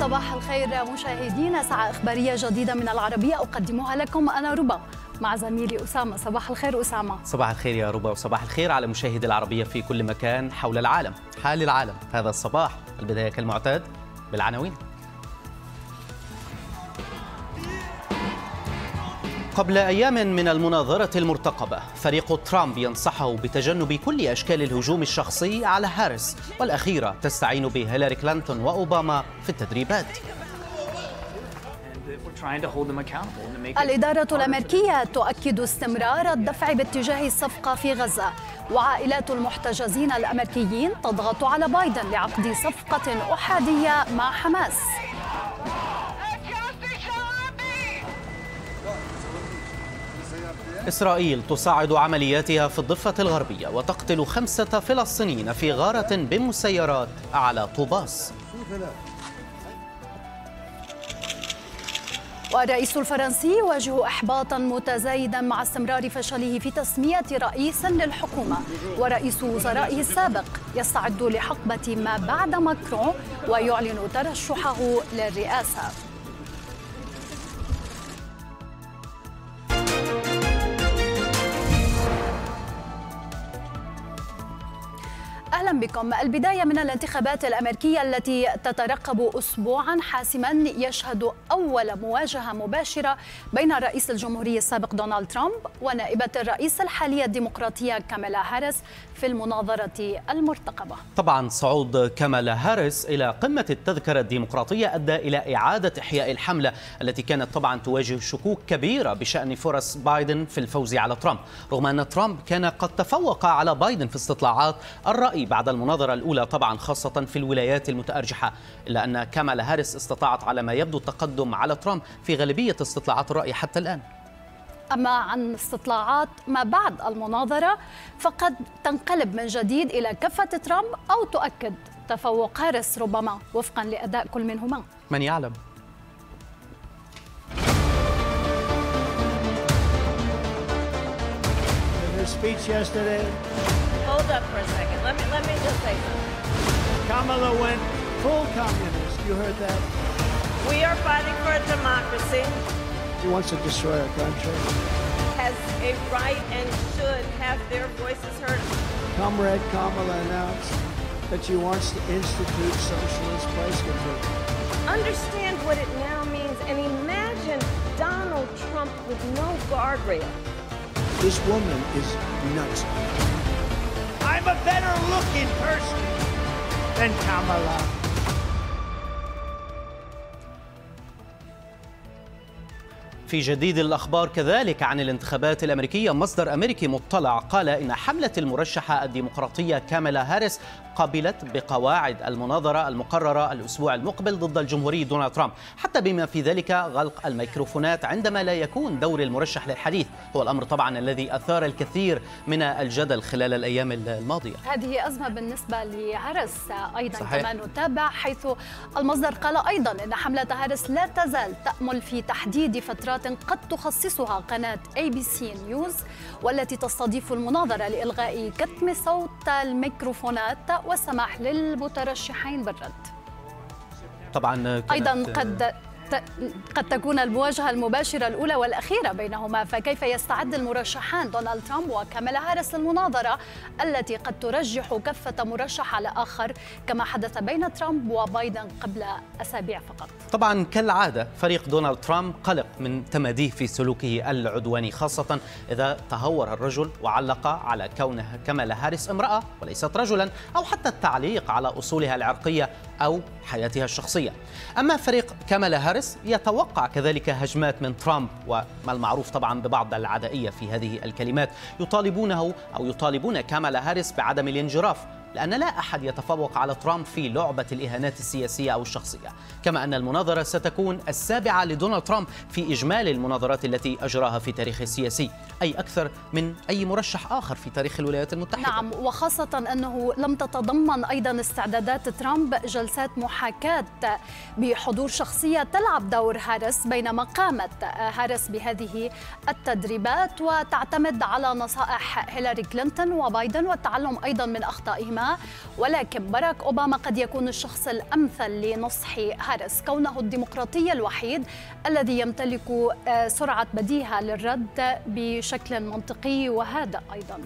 صباح الخير مشاهدينا. ساعة إخبارية جديدة من العربية أقدمها لكم أنا ربا مع زميلي أسامة. صباح الخير أسامة. صباح الخير يا ربا وصباح الخير على مشاهدي العربية في كل مكان حول العالم. حال العالم. هذا الصباح البداية كالمعتاد بالعناوين. قبل أيام من المناظرة المرتقبة فريق ترامب ينصحه بتجنب كل أشكال الهجوم الشخصي على هاريس والأخيرة تستعين بهيلاري كلينتون وأوباما في التدريبات. الإدارة الأمريكية تؤكد استمرار الدفع باتجاه الصفقة في غزة وعائلات المحتجزين الأمريكيين تضغط على بايدن لعقد صفقة أحادية مع حماس. إسرائيل تصعد عملياتها في الضفة الغربية وتقتل خمسة فلسطينيين في غارة بمسيرات على طوباس. والرئيس الفرنسي يواجه احباطا متزايدا مع استمرار فشله في تسمية رئيس للحكومة. ورئيس وزرائه السابق يستعد لحقبة ما بعد ماكرون ويعلن ترشحه للرئاسة. أهلا بكم. البداية من الانتخابات الأمريكية التي تترقب اسبوعا حاسما يشهد أول مواجهة مباشرة بين رئيس الجمهورية السابق دونالد ترامب ونائبة الرئيس الحالية الديمقراطية كاميلا هاريس في المناظرة المرتقبة. طبعا صعود كاميلا هاريس إلى قمة التذكرة الديمقراطية أدى إلى إعادة إحياء الحملة التي كانت طبعا تواجه شكوك كبيرة بشأن فرص بايدن في الفوز على ترامب. رغم أن ترامب كان قد تفوق على بايدن في استطلاعات الراي بعد المناظرة الأولى طبعا خاصة في الولايات المتأرجحة إلا أن كامالا هاريس استطاعت على ما يبدو التقدم على ترامب في غالبية استطلاعات الرأي حتى الآن. أما عن استطلاعات ما بعد المناظرة فقد تنقلب من جديد إلى كفة ترامب أو تؤكد تفوق هاريس ربما وفقا لأداء كل منهما. من يعلم؟ Speech yesterday hold up for a second. Let me just say something. Kamala went full communist. You heard that? We are fighting for a democracy. She wants to destroy our country. Has a right and should have their voices heard. Comrade Kamala announced that she wants to institute socialist price control. Understand what it now means and imagine Donald Trump with no guardrail. This woman is nuts. I'm a better looking person than Kamala. في جديد الأخبار كذلك عن الانتخابات الأمريكية. مصدر أمريكي مطلع قال إن حملة المرشحة الديمقراطية كاميلا هاريس قبلت بقواعد المناظرة المقررة الأسبوع المقبل ضد الجمهوري دونالد ترامب. حتى بما في ذلك غلق الميكروفونات عندما لا يكون دور المرشح للحديث. هو الأمر طبعا الذي أثار الكثير من الجدل خلال الأيام الماضية. هذه أزمة بالنسبة لهارس أيضا صحيح. كما نتابع حيث المصدر قال أيضا أن حملة هارس لا تزال تأمل في تحديد فترات قد تخصصها قناة اي بي سي نيوز والتي تستضيف المناظرة لإلغاء كتم صوت الميكروفونات والسماح للمترشحين بالرد. طبعا أيضا قد قد تكون المواجهة المباشرة الأولى والأخيرة بينهما. فكيف يستعد المرشحان دونالد ترامب وكاميلا هاريس للمناظرة التي قد ترجح كفة مرشح على آخر كما حدث بين ترامب وبايدن قبل أسابيع فقط؟ طبعا كالعادة فريق دونالد ترامب قلق من تماديه في سلوكه العدواني خاصة إذا تهور الرجل وعلق على كونها كاميلا هاريس امرأة وليست رجلا أو حتى التعليق على أصولها العرقية أو حياتها الشخصية. أما فريق كاميلا هاريس يتوقع كذلك هجمات من ترامب وما المعروف طبعا ببعض العدائية في هذه الكلمات يطالبونه أو يطالبون كاميلا هاريس بعدم الانجراف. لأن لا أحد يتفوق على ترامب في لعبة الإهانات السياسية أو الشخصية. كما أن المناظرة ستكون السابعة لدونالد ترامب في إجمالي المناظرات التي أجراها في تاريخه السياسي. أي أكثر من أي مرشح آخر في تاريخ الولايات المتحدة. نعم وخاصة أنه لم تتضمن أيضا استعدادات ترامب جلسات محاكاة بحضور شخصية تلعب دور هارس بينما قامت هارس بهذه التدريبات وتعتمد على نصائح هيلاري كلينتون وبايدن والتعلم أيضا من أخطائهما. ولكن باراك أوباما قد يكون الشخص الأمثل لنصح هارس كونه الديمقراطي الوحيد الذي يمتلك آه، سرعة بديهة للرد بشكل منطقي وهادئ أيضاً.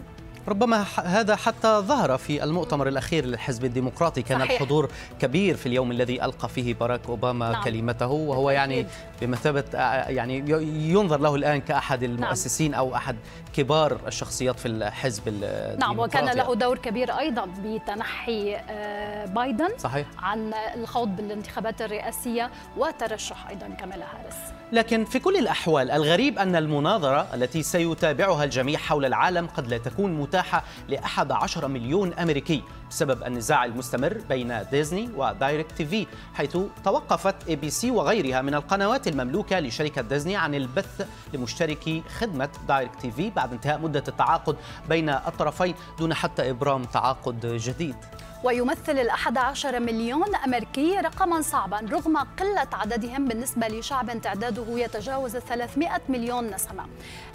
ربما هذا حتى ظهر في المؤتمر الأخير للحزب الديمقراطي كان صحيح. الحضور كبير في اليوم الذي ألقى فيه باراك أوباما نعم. كلمته وهو يعني بمثابة يعني ينظر له الآن كأحد نعم. المؤسسين نعم. أو أحد كبار الشخصيات في الحزب الديمقراطي نعم وكان له دور كبير أيضا بتنحي آه، بايدن صحيح. عن الخوض بالانتخابات الرئاسية وترشح أيضا كاميلا هاريس لكن في كل الأحوال الغريب أن المناظرة التي سيتابعها الجميع حول العالم قد لا تكون متاحة لأحد عشر مليون أمريكي بسبب النزاع المستمر بين ديزني ودايركت تي في حيث توقفت إي بي سي وغيرها من القنوات المملوكة لشركة ديزني عن البث لمشتركي خدمة دايركت تي في بعد انتهاء مدة التعاقد بين الطرفين دون حتى إبرام تعاقد جديد. ويمثل الأحد عشر مليون أمريكي رقما صعبا رغم قلة عددهم بالنسبة لشعب تعداده يتجاوز 300 مليون نسمة.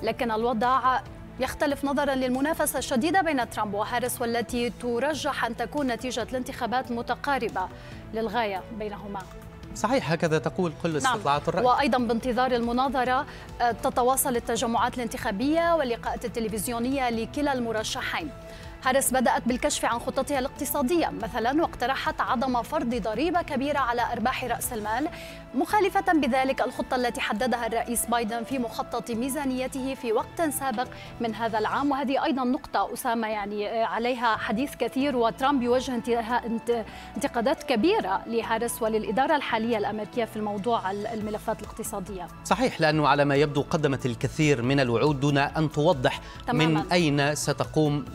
لكن الوضع يختلف نظرا للمنافسة الشديدة بين ترامب وهاريس والتي ترجح أن تكون نتيجة الانتخابات متقاربة للغاية بينهما. صحيح هكذا تقول كل استطلاعات نعم. الرأي. وأيضا بانتظار المناظرة آه، تتواصل التجمعات الانتخابية واللقاءات التلفزيونية لكلا المرشحين. هاريس بدأت بالكشف عن خططها الاقتصادية مثلا واقترحت عدم فرض ضريبة كبيرة على أرباح رأس المال مخالفة بذلك الخطة التي حددها الرئيس بايدن في مخطط ميزانيته في وقت سابق من هذا العام وهذه أيضا نقطة أسامة يعني آه، عليها حديث كثير وترامب يوجه انتقادات كبيرة لهاريس وللإدارة الحالية الأمريكية في الموضوع الملفات الاقتصادية صحيح لأنه على ما يبدو قدمت الكثير من الوعود دون أن توضح تماما. من أين ستقوم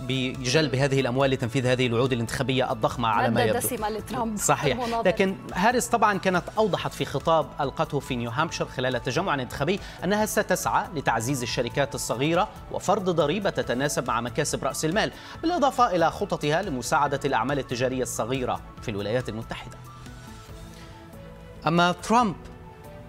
بجلب هذه الأموال لتنفيذ هذه الوعود الانتخابية الضخمة على ما يبدو. دسمة لترامب صحيح. لكن هاريس طبعا كانت أوضحت في خطاب ألقته في نيو هامشير خلال التجمع الانتخابي أنها ستسعى لتعزيز الشركات الصغيرة وفرض ضريبة تتناسب مع مكاسب رأس المال بالإضافة إلى خططها لمساعدة الأعمال التجارية الصغيرة في الولايات المتحدة. أما ترامب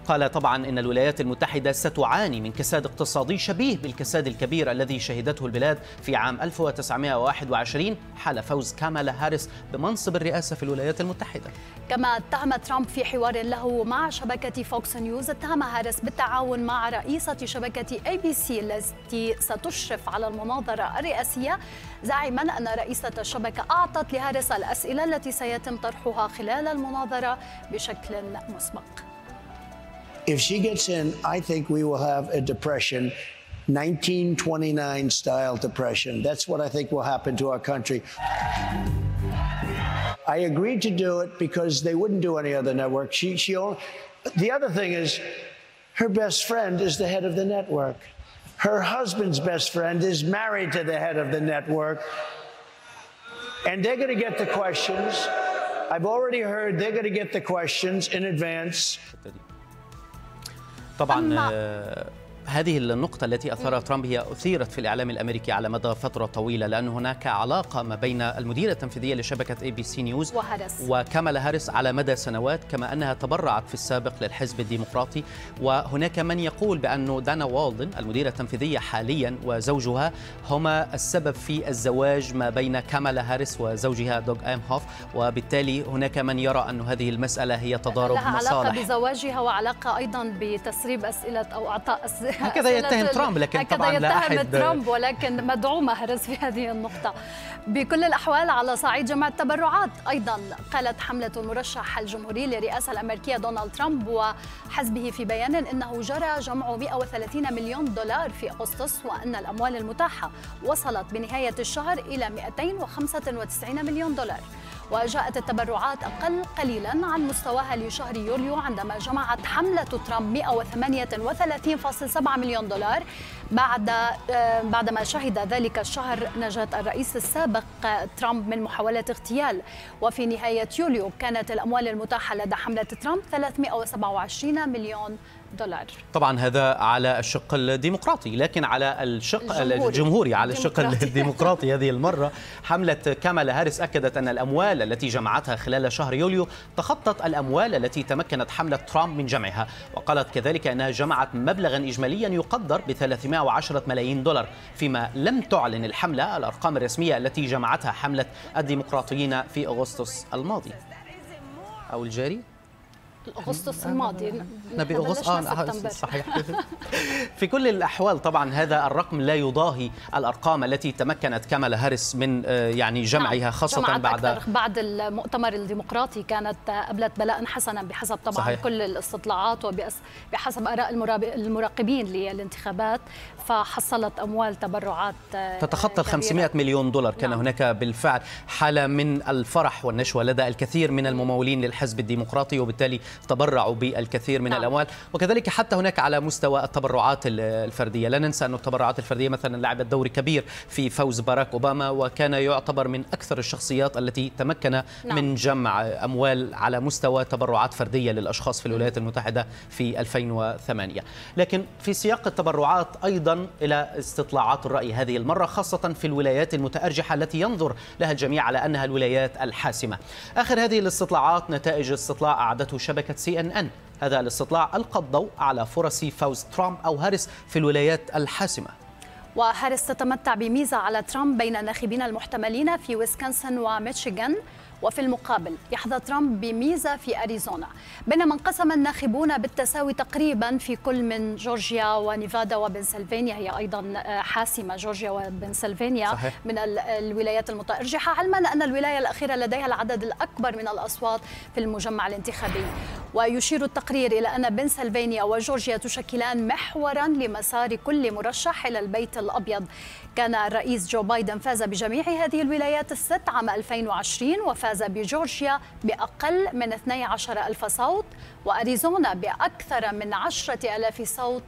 قال طبعا إن الولايات المتحدة ستعاني من كساد اقتصادي شبيه بالكساد الكبير الذي شهدته البلاد في عام 1921 حال فوز كامالا هاريس بمنصب الرئاسة في الولايات المتحدة. كما اتهم ترامب في حوار له مع شبكة فوكس نيوز اتهم هاريس بالتعاون مع رئيسة شبكة اي بي سي التي ستشرف على المناظرة الرئاسية زاعما أن رئيسة الشبكة أعطت لهاريس الأسئلة التي سيتم طرحها خلال المناظرة بشكل مسبق. If she gets in, I think we will have a depression, 1929 style depression. That's what I think will happen to our country. I agreed to do it because they wouldn't do any other network. She, she only, the other thing is, her best friend is the head of the network. Her husband's best friend is married to the head of the network. And they're going to get the questions. I've already heard they're going to get the questions in advance. طبعا هذه النقطة التي أثارها ترامب هي أثيرت في الإعلام الأمريكي على مدى فترة طويلة لأن هناك علاقة ما بين المديرة التنفيذية لشبكة اي بي سي نيوز وهارس وكامالا هاريس على مدى سنوات كما أنها تبرعت في السابق للحزب الديمقراطي. وهناك من يقول بأن دانا والدن المديرة التنفيذية حاليا وزوجها هما السبب في الزواج ما بين كامالا هاريس وزوجها دوغ أم هوف وبالتالي هناك من يرى أن هذه المسألة هي تضارب لها مصالح. علاقة بزواجها وعلاقة أيضا بتسريب أسئلة أو إعطاء هكذا يتهم ترامب لكن طبعا لا أحد ترامب ولكن مدعومة هرس في هذه النقطة. بكل الأحوال على صعيد جمع التبرعات أيضا قالت حملة المرشح الجمهوري للرئاسة الأمريكية دونالد ترامب وحزبه في بيان إنه جرى جمع 130 مليون دولار في أغسطس وأن الأموال المتاحة وصلت بنهاية الشهر إلى 295 مليون دولار. وجاءت التبرعات أقل قليلا عن مستواها لشهر يوليو عندما جمعت حملة ترامب 138.7 مليون دولار بعد آه، بعدما شهد ذلك الشهر نجاة الرئيس السابق ترامب من محاولات اغتيال. وفي نهاية يوليو كانت الأموال المتاحة لدى حملة ترامب 327 مليون دولار طبعا هذا على الشق الديمقراطي لكن على الشق الجمهوري, الجمهوري على الشق الديمقراطي. هذه المرة. حملة كامالا هاريس أكدت أن الأموال التي جمعتها خلال شهر يوليو تخطت الأموال التي تمكنت حملة ترامب من جمعها وقالت كذلك أنها جمعت مبلغا إجماليا يقدر ب 310 ملايين دولار فيما لم تعلن الحملة الأرقام الرسمية التي جمعتها حملة الديمقراطيين في أغسطس الماضي. أو الجاري؟ اغسطس الماضي. نبي اغسطس آه صحيح. في كل الأحوال طبعا هذا الرقم لا يضاهي الأرقام التي تمكنت كامالا هاريس من آه، يعني جمعها نعم، خاصة جمعت بعد أكثر بعد المؤتمر الديمقراطي كانت أبلت بلاء حسنا بحسب طبعا صحيح. كل الاستطلاعات وبحسب آراء المراقبين للانتخابات فحصلت أموال تبرعات آه، تتخطى ال 500 مليون دولار. كان نعم. هناك بالفعل حالة من الفرح والنشوة لدى الكثير من الممولين للحزب الديمقراطي وبالتالي تبرعوا بالكثير من نعم. الأموال وكذلك حتى هناك على مستوى التبرعات الفردية لا ننسى أن التبرعات الفردية مثلا لعبت دور كبير في فوز باراك أوباما وكان يعتبر من أكثر الشخصيات التي تمكن نعم. من جمع أموال على مستوى تبرعات فردية للأشخاص في الولايات المتحدة في 2008 لكن في سياق التبرعات أيضا إلى استطلاعات الرأي هذه المرة خاصة في الولايات المتأرجحة التي ينظر لها الجميع على أنها الولايات الحاسمة آخر هذه الاستطلاعات نتائج استطلاع أعدته شبكة سي ان ان هذا الاستطلاع ألقى الضوء على فرص فوز ترامب أو هاريس في الولايات الحاسمة. وهاريس تتمتع بميزة على ترامب بين الناخبين المحتملين في ويسكنسن وميشيغان. وفي المقابل يحظى ترامب بميزة في أريزونا بينما انقسم الناخبون بالتساوي تقريبا في كل من جورجيا ونيفادا وبنسلفانيا هي أيضا آه، حاسمة جورجيا وبنسلفانيا صحيح. من الولايات المتأرجحة علما أن الولاية الأخيرة لديها العدد الأكبر من الأصوات في المجمع الانتخابي ويشير التقرير إلى أن بنسلفانيا وجورجيا تشكلان محورا لمسار كل مرشح إلى البيت الأبيض كان الرئيس جو بايدن فاز بجميع هذه الولايات الست عام 2020 وفاز بجورجيا بأقل من 12 ألف صوت وأريزونا بأكثر من 10 ألاف صوت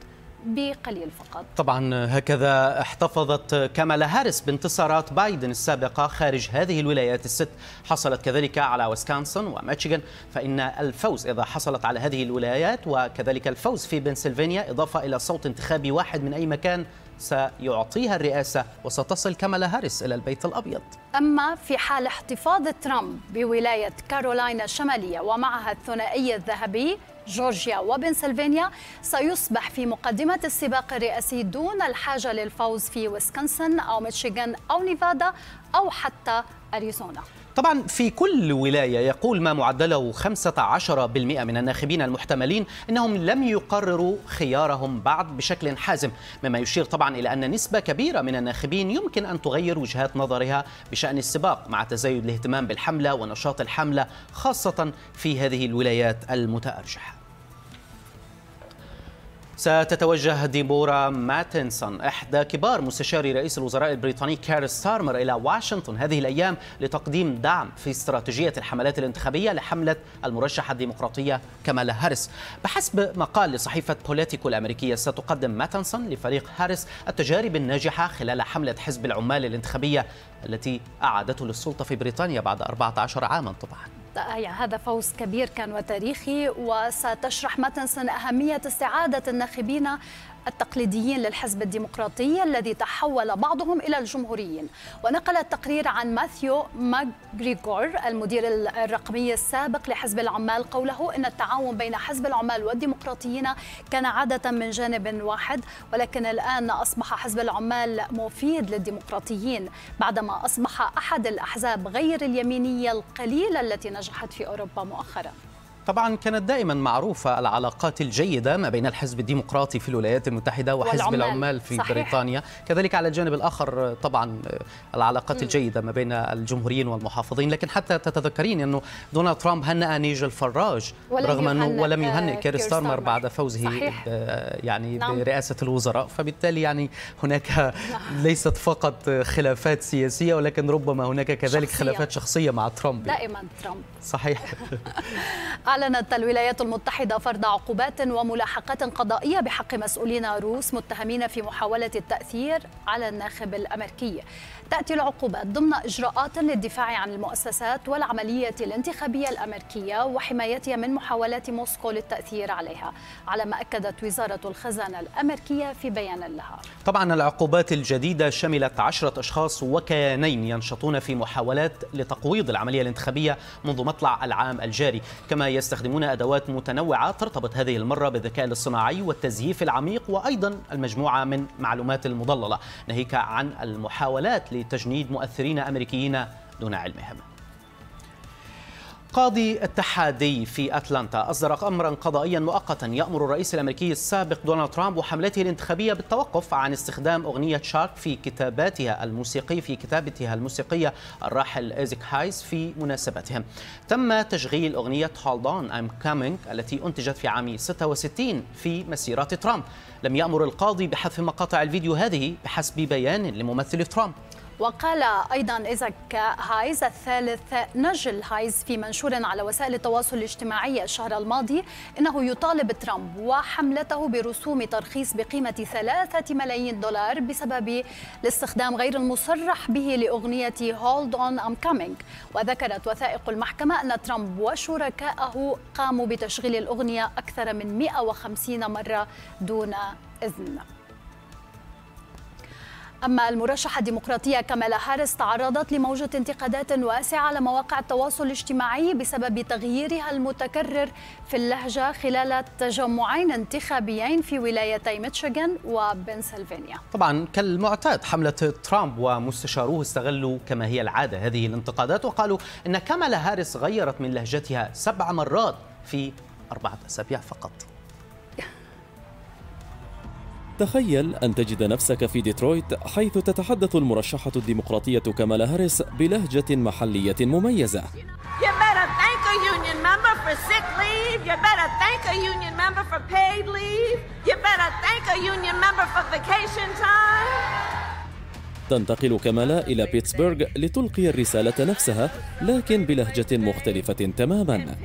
بقليل فقط. طبعا هكذا احتفظت كامالا هاريس بانتصارات بايدن السابقة خارج هذه الولايات الست. حصلت كذلك على ويسكونسن وميشيغان فإن الفوز إذا حصلت على هذه الولايات وكذلك الفوز في بنسلفانيا إضافة إلى صوت انتخابي واحد من أي مكان سيعطيها الرئاسة وستصل كامالا هاريس إلى البيت الأبيض. أما في حال احتفاظ ترامب بولاية كارولاينا الشمالية ومعها الثنائي الذهبي جورجيا وبنسلفانيا سيصبح في مقدمة السباق الرئاسي دون الحاجة للفوز في ويسكنسن أو ميشيغان أو نيفادا أو حتى أريزونا. طبعا في كل ولاية يقول ما معدله 15% من الناخبين المحتملين أنهم لم يقرروا خيارهم بعد بشكل حازم مما يشير طبعا إلى أن نسبة كبيرة من الناخبين يمكن أن تغير وجهات نظرها بشأن السباق مع تزايد الاهتمام بالحملة ونشاط الحملة خاصة في هذه الولايات المتأرجحة. ستتوجه ديبورا ماتنسون إحدى كبار مستشاري رئيس الوزراء البريطاني كير ستارمر إلى واشنطن هذه الأيام لتقديم دعم في استراتيجية الحملات الانتخابية لحملة المرشحة الديمقراطية كمالا هاريس. بحسب مقال لصحيفة بوليتيكو الأمريكية ستقدم ماتنسون لفريق هاريس التجارب الناجحة خلال حملة حزب العمال الانتخابية التي أعادته للسلطة في بريطانيا بعد 14 عاما طبعا هذا فوز كبير كان وتاريخي وستشرح ماتنسون أهمية استعادة الناخبين التقليديين للحزب الديمقراطي الذي تحول بعضهم إلى الجمهوريين. ونقل التقرير عن ماثيو ماغريغور المدير الرقمي السابق لحزب العمال قوله إن التعاون بين حزب العمال والديمقراطيين كان عادة من جانب واحد ولكن الآن أصبح حزب العمال مفيد للديمقراطيين بعدما أصبح أحد الأحزاب غير اليمينية القليلة التي نجحت في أوروبا مؤخراً. طبعا كانت دائما معروفة العلاقات الجيدة ما بين الحزب الديمقراطي في الولايات المتحدة وحزب العمال. العمال في صحيح. بريطانيا كذلك على الجانب الآخر طبعا العلاقات م. الجيدة ما بين الجمهوريين والمحافظين لكن حتى تتذكرين أنه دونالد ترامب هنأ نيجل فراج رغم أنه ولم يهنئ كير ستارمر بعد فوزه صحيح. يعني نعم. برئاسة الوزراء فبالتالي يعني هناك نعم. ليست فقط خلافات سياسية ولكن ربما هناك كذلك شخصية. خلافات شخصية مع ترامب دائما ترامب صحيح أعلنت الولايات المتحدة فرض عقوبات وملاحقات قضائية بحق مسؤولين روس متهمين في محاولة التأثير على الناخب الأمريكي. تأتي العقوبات ضمن إجراءات للدفاع عن المؤسسات والعملية الانتخابية الأمريكية وحمايتها من محاولات موسكو للتأثير عليها على ما أكدت وزارة الخزانة الأمريكية في بيان لها. طبعا العقوبات الجديدة شملت عشرة أشخاص وكيانين ينشطون في محاولات لتقويض العملية الانتخابية منذ مطلع العام الجاري. كما يستخدمون أدوات متنوعة ترتبط هذه المرة بالذكاء الاصطناعي والتزييف العميق وأيضا المجموعة من معلومات المضللة. ناهيك عن المحاولات لتجنيد مؤثرين أمريكيين دون علمهم. قاضي اتحادي في أتلانتا أصدر أمرا قضائيا مؤقتا يأمر الرئيس الأمريكي السابق دونالد ترامب وحملته الانتخابية بالتوقف عن استخدام أغنية شارك في كتاباتها الموسيقية في كتابتها الموسيقية الراحل إيزاك هايز في مناسبتهم. تم تشغيل أغنية Hold On I'm Coming التي أنتجت في عام 66 في مسيرات ترامب. لم يأمر القاضي بحذف مقاطع الفيديو هذه بحسب بيان لممثل ترامب. وقال أيضا إيزاك هايز الثالث نجل هايز في منشور على وسائل التواصل الاجتماعي الشهر الماضي إنه يطالب ترامب وحملته برسوم ترخيص بقيمة ثلاثة ملايين دولار بسبب الاستخدام غير المصرح به لأغنية Hold On I'm Coming. وذكرت وثائق المحكمة أن ترامب وشركائه قاموا بتشغيل الأغنية أكثر من 150 مرة دون إذن. أما المرشحة الديمقراطية كامالا هاريس تعرضت لموجة انتقادات واسعة على مواقع التواصل الاجتماعي بسبب تغييرها المتكرر في اللهجة خلال تجمعين انتخابيين في ولايتي ميشيغان وبنسلفانيا. طبعا كالمعتاد حملة ترامب ومستشاروه استغلوا كما هي العادة هذه الانتقادات وقالوا أن كامالا هاريس غيرت من لهجتها سبع مرات في أربعة أسابيع فقط. تخيل أن تجد نفسك في ديترويت حيث تتحدث المرشحة الديمقراطية كامالا هاريس بلهجة محلية مميزة. تنتقل كمالا إلى بيتسبرغ لتلقي الرسالة نفسها لكن بلهجة مختلفة تماماً.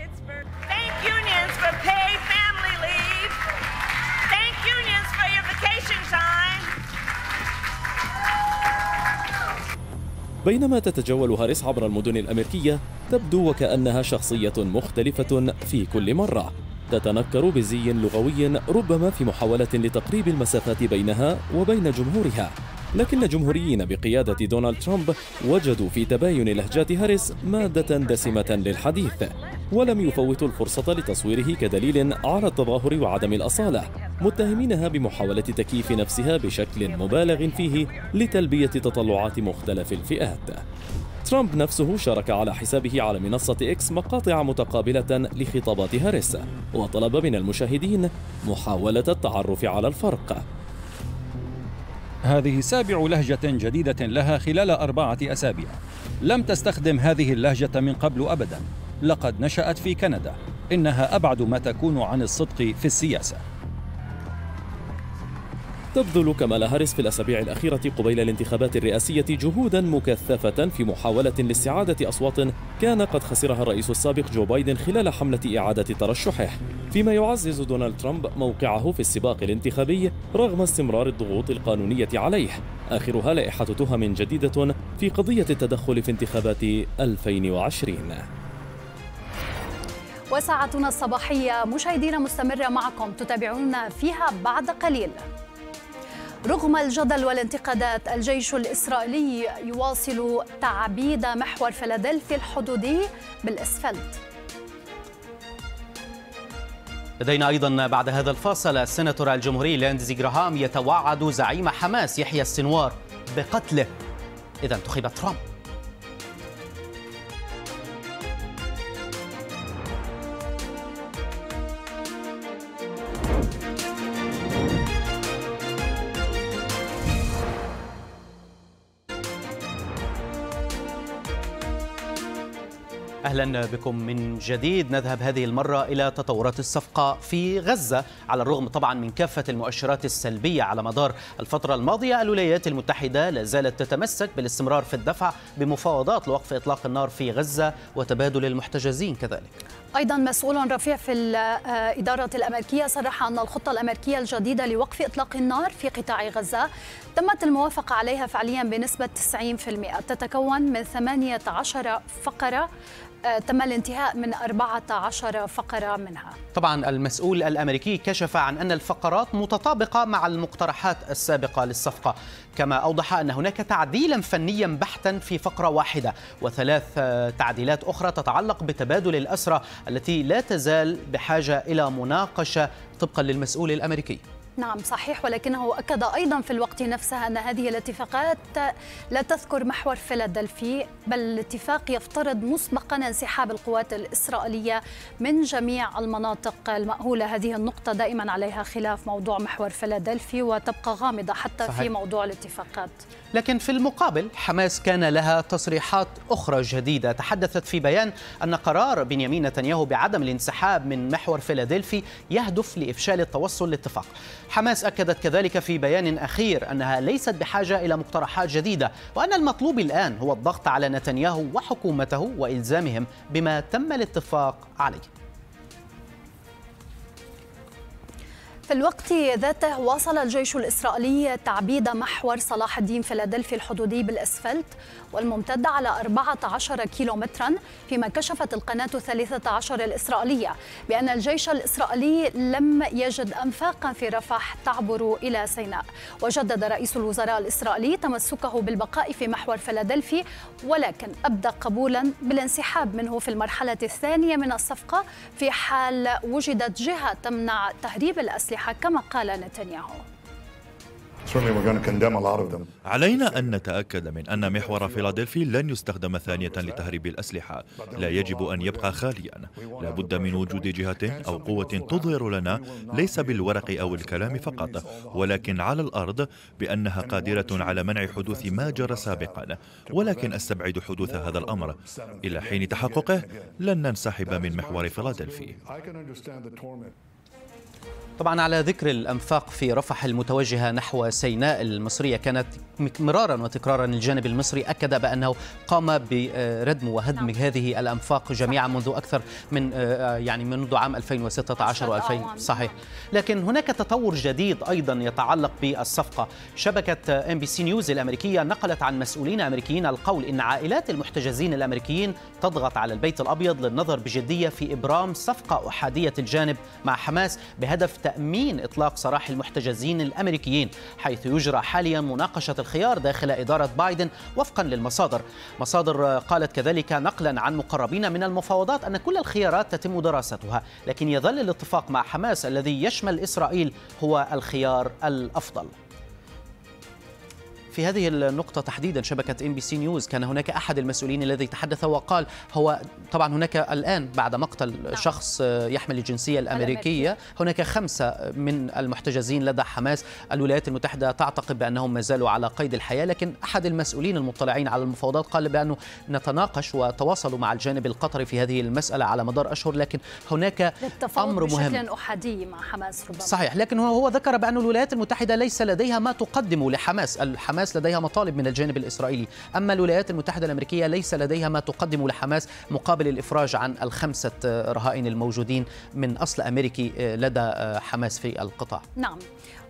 بينما تتجول هاريس عبر المدن الأمريكية تبدو وكأنها شخصية مختلفة في كل مرة. تتنكر بزي لغوي ربما في محاولة لتقريب المسافات بينها وبين جمهورها. لكن جمهوريين بقيادة دونالد ترامب وجدوا في تباين لهجات هاريس مادة دسمة للحديث ولم يفوتوا الفرصة لتصويره كدليل على التظاهر وعدم الأصالة متهمينها بمحاولة تكييف نفسها بشكل مبالغ فيه لتلبية تطلعات مختلف الفئات. ترامب نفسه شارك على حسابه على منصة إكس مقاطع متقابلة لخطابات هاريس وطلب من المشاهدين محاولة التعرف على الفرق. هذه سابع لهجة جديدة لها خلال أربعة أسابيع. لم تستخدم هذه اللهجة من قبل أبدا. لقد نشأت في كندا. إنها أبعد ما تكون عن الصدق في السياسة. تبذل كمالا هاريس في الأسابيع الأخيرة قبيل الانتخابات الرئاسية جهودا مكثفة في محاولة لاستعادة أصوات كان قد خسرها الرئيس السابق جو بايدن خلال حملة إعادة ترشحه. فيما يعزز دونالد ترامب موقعه في السباق الانتخابي رغم استمرار الضغوط القانونية عليه. آخرها لائحة تهم جديدة في قضية التدخل في انتخابات 2020 وساعتنا الصباحية. مشاهدينا مستمرة معكم تتابعونا فيها بعد قليل. رغم الجدل والانتقادات الجيش الإسرائيلي يواصل تعبيد محور فيلادلفيا الحدودي بالإسفلت. لدينا أيضا بعد هذا الفاصل السيناتور الجمهوري لاندزي جراهام يتوعد زعيم حماس يحيى السنوار بقتله. إذا انتخب ترامب. أهلا بكم من جديد. نذهب هذه المرة إلى تطورات الصفقة في غزة على الرغم طبعا من كافة المؤشرات السلبية على مدار الفترة الماضية. الولايات المتحدة لا زالت تتمسك بالاستمرار في الدفع بمفاوضات لوقف إطلاق النار في غزة وتبادل المحتجزين كذلك. أيضا مسؤول رفيع في الإدارة الأمريكية صرح أن الخطة الأمريكية الجديدة لوقف إطلاق النار في قطاع غزة تمت الموافقة عليها فعليا بنسبة 90% تتكون من 18 فقرة. تم الانتهاء من 14 فقرة منها. طبعا المسؤول الأمريكي كشف عن أن الفقرات متطابقة مع المقترحات السابقة للصفقة كما أوضح أن هناك تعديلا فنيا بحتا في فقرة واحدة وثلاث تعديلات أخرى تتعلق بتبادل الأسرى التي لا تزال بحاجة إلى مناقشة طبقا للمسؤول الأمريكي. نعم صحيح ولكنه أكد أيضا في الوقت نفسه أن هذه الاتفاقات لا تذكر محور فيلادلفي بل الاتفاق يفترض مسبقا انسحاب القوات الإسرائيلية من جميع المناطق المأهولة هذه النقطة دائما عليها خلاف موضوع محور فيلادلفي وتبقى غامضة حتى صحيح. في موضوع الاتفاقات لكن في المقابل حماس كان لها تصريحات أخرى جديدة. تحدثت في بيان أن قرار بنيامين نتنياهو بعدم الانسحاب من محور فيلادلفي يهدف لإفشال التوصل لاتفاق. حماس أكدت كذلك في بيان أخير أنها ليست بحاجة إلى مقترحات جديدة وأن المطلوب الآن هو الضغط على نتنياهو وحكومته وإلزامهم بما تم الاتفاق عليه. في الوقت ذاته واصل الجيش الإسرائيلي تعبيد محور صلاح الدين فيلادلفي الحدودي بالأسفلت والممتد على 14 كيلومترا فيما كشفت القناة الثالثة عشر الإسرائيلية بأن الجيش الإسرائيلي لم يجد أنفاقا في رفح تعبر إلى سيناء. وجدد رئيس الوزراء الإسرائيلي تمسكه بالبقاء في محور فيلادلفي ولكن أبدى قبولا بالانسحاب منه في المرحلة الثانية من الصفقة في حال وجدت جهة تمنع تهريب الأسلحة. كما قال نتنياهو. علينا أن نتأكد من أن محور فيلادلفي لن يستخدم ثانية لتهريب الأسلحة. لا يجب أن يبقى خاليا. لا بد من وجود جهة أو قوة تظهر لنا ليس بالورق أو الكلام فقط. ولكن على الأرض بأنها قادرة على منع حدوث ما جرى سابقا. ولكن أستبعد حدوث هذا الأمر. إلى حين تحققه لن ننسحب من محور فيلادلفي. طبعا على ذكر الأنفاق في رفح المتوجهة نحو سيناء المصرية كانت مرارا وتكرارا الجانب المصري أكد بأنه قام بردم وهدم نعم. هذه الأنفاق جميعا منذ أكثر من يعني منذ عام 2016 و2000 صحيح. لكن هناك تطور جديد أيضا يتعلق بالصفقة. شبكة إن بي سي نيوز الأمريكية نقلت عن مسؤولين أمريكيين القول إن عائلات المحتجزين الأمريكيين تضغط على البيت الأبيض للنظر بجدية في إبرام صفقة أحادية الجانب مع حماس بهدف تأمين إطلاق سراح المحتجزين الأمريكيين حيث يجرى حاليا مناقشة الخيار داخل إدارة بايدن وفقا للمصادر. مصادر قالت كذلك نقلا عن مقربين من المفاوضات أن كل الخيارات تتم دراستها لكن يظل الاتفاق مع حماس الذي يشمل إسرائيل هو الخيار الأفضل. في هذه النقطة تحديدا شبكة إن بي سي نيوز كان هناك أحد المسؤولين الذي تحدث وقال هو طبعا هناك الآن بعد مقتل نعم. شخص يحمل الجنسية الأمريكية هناك خمسة من المحتجزين لدى حماس الولايات المتحدة تعتقد بأنهم ما زالوا على قيد الحياة لكن أحد المسؤولين المطلعين على المفاوضات قال بأنه نتناقش وتواصلوا مع الجانب القطري في هذه المسألة على مدار أشهر لكن هناك أمر مهم. بشكل أحادي مع حماس ربما. صحيح لكن هو ذكر بأن الولايات المتحدة ليس لديها ما تقدم لحماس. الحماس حماس لديها مطالب من الجانب الإسرائيلي. أما الولايات المتحدة الأمريكية ليس لديها ما تقدم لحماس مقابل الإفراج عن الخمسة رهائن الموجودين من أصل أمريكي لدى حماس في القطاع. نعم.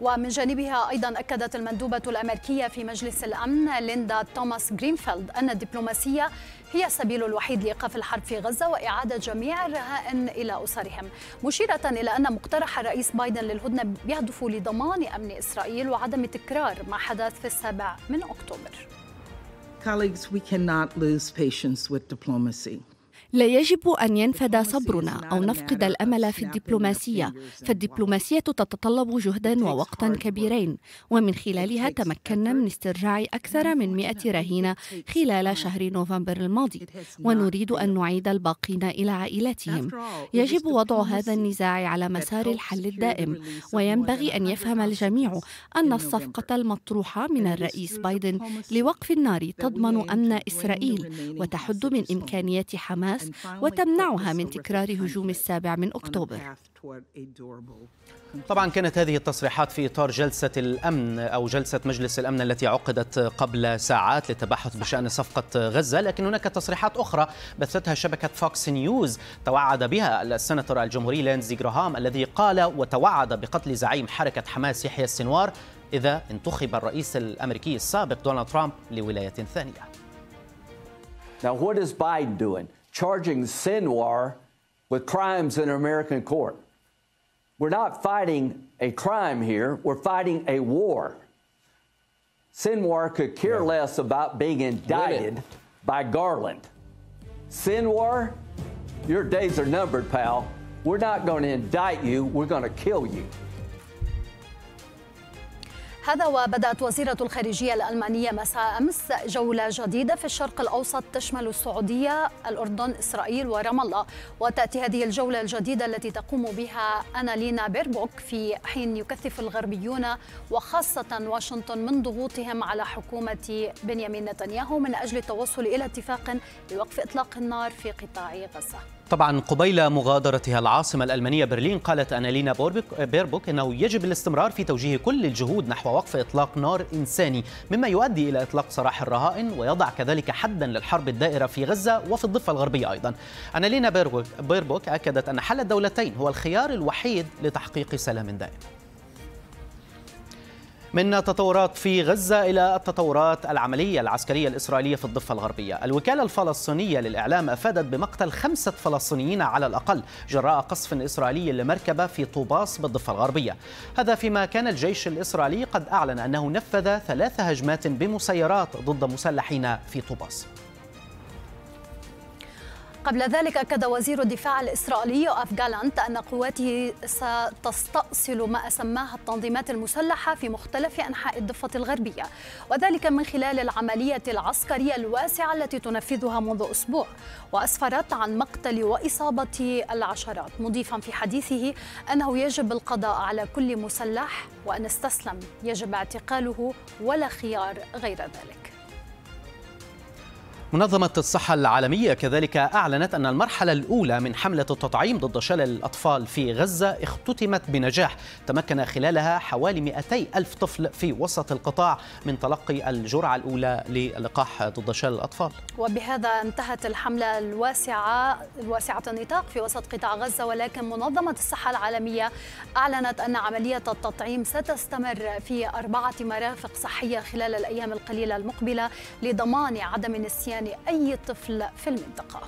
ومن جانبها أيضا أكدت المندوبة الأمريكية في مجلس الأمن ليندا توماس جرينفيلد أن الدبلوماسية هي السبيل الوحيد لإيقاف الحرب في غزة وإعادة جميع الرهائن إلى أسرهم مشيرة إلى أن مقترح الرئيس بايدن للهدنة يهدف لضمان أمن إسرائيل وعدم تكرار ما حدث في السابع من أكتوبر Colleagues, we cannot lose patience with diplomacy. لا يجب أن ينفد صبرنا أو نفقد الأمل في الدبلوماسية. فالدبلوماسية تتطلب جهدا ووقتا كبيرين. ومن خلالها تمكنا من استرجاع أكثر من 100 رهينة خلال شهر نوفمبر الماضي. ونريد أن نعيد الباقين إلى عائلاتهم. يجب وضع هذا النزاع على مسار الحل الدائم. وينبغي أن يفهم الجميع أن الصفقة المطروحة من الرئيس بايدن لوقف النار. تضمن امن إسرائيل وتحد من إمكانيات حماس بيلاروس وتمنعها من تكرار هجوم السابع من أكتوبر. طبعا كانت هذه التصريحات في إطار جلسة الأمن أو جلسة مجلس الأمن التي عقدت قبل ساعات للتباحث بشأن صفقة غزة لكن هناك تصريحات أخرى بثتها شبكة فوكس نيوز توعد بها السناتور الجمهوري لينزي جراهام الذي قال وتوعد بقتل زعيم حركة حماس يحيى السنوار إذا انتخب الرئيس الأمريكي السابق دونالد ترامب لولاية ثانية. Now what is Biden doing? Charging Sinwar with crimes in an American court. We're not fighting a crime here, we're fighting a war. Sinwar could care yeah. less about being indicted by Garland. Sinwar, your days are numbered, pal. We're not going to indict you, we're going to kill you. هذا وبدأت وزيرة الخارجية الألمانية مساء أمس جولة جديدة في الشرق الأوسط تشمل السعودية الأردن إسرائيل ورام الله. وتأتي هذه الجولة الجديدة التي تقوم بها أنالينا بيربوك في حين يكثف الغربيون وخاصة واشنطن من ضغوطهم على حكومة بنيامين نتنياهو من أجل التوصل إلى اتفاق لوقف إطلاق النار في قطاع غزة. طبعا قبيل مغادرتها العاصمة الألمانية برلين قالت أنالينا بيربوك أنه يجب الاستمرار في توجيه كل الجهود نحو وقف إطلاق نار إنساني مما يؤدي إلى إطلاق سراح الرهائن ويضع كذلك حدا للحرب الدائرة في غزة وفي الضفة الغربية أيضا. أنالينا بيربوك أكدت أن حل الدولتين هو الخيار الوحيد لتحقيق سلام دائم. من تطورات في غزة إلى التطورات العملية العسكرية الإسرائيلية في الضفة الغربية. الوكالة الفلسطينية للإعلام أفادت بمقتل خمسة فلسطينيين على الأقل جراء قصف إسرائيلي لمركبة في طوباس بالضفة الغربية. هذا فيما كان الجيش الإسرائيلي قد أعلن أنه نفذ ثلاث هجمات بمسيرات ضد مسلحين في طوباس. قبل ذلك أكد وزير الدفاع الإسرائيلي يوآف جالانت أن قواته ستستأصل ما أسماها التنظيمات المسلحة في مختلف أنحاء الضفة الغربية وذلك من خلال العملية العسكرية الواسعة التي تنفذها منذ أسبوع وأسفرت عن مقتل وإصابة العشرات. مضيفا في حديثه أنه يجب القضاء على كل مسلح وأن استسلم يجب اعتقاله ولا خيار غير ذلك. منظمة الصحة العالمية كذلك أعلنت أن المرحلة الأولى من حملة التطعيم ضد شلل الأطفال في غزة اختتمت بنجاح. تمكن خلالها حوالي 200 ألف طفل في وسط القطاع من تلقي الجرعة الأولى للقاح ضد شلل الأطفال. وبهذا انتهت الحملة الواسعة الواسعة النطاق في وسط قطاع غزة ولكن منظمة الصحة العالمية أعلنت أن عملية التطعيم ستستمر في أربعة مرافق صحية خلال الأيام القليلة المقبلة لضمان عدم نسيان لأي طفل في المنطقة.